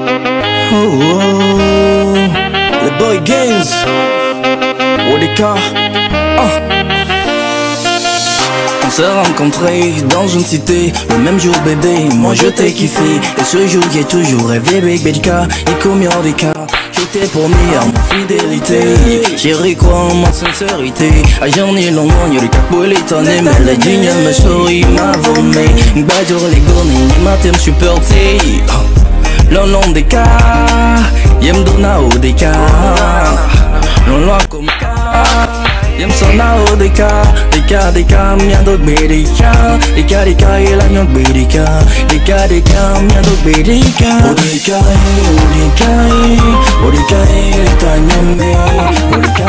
Oh, oh. Les boy games. Odeka. Ah. On s'est rencontrés dans une cité Le même jour bébé, moi je t'ai kiffé Et ce jour j'ai toujours rêvé Big Bedka, Iko Miordeka J'étais promis à ma fidélité Chérie crois en ma sincérité A journée longue, y'a le cap les tonnes Mais la digne me sourit ma vomé Bajor les gournes, ma thème supporté lon lon đi ka yem du na o de ka lon lon kum ka yem so na o de ka de ka de ka mya đi be đi ka đi ka de ka la nyo be de ka de ka de ka mya do be đi ka o de ka o đi ka o de ka le ta nyam me o de ka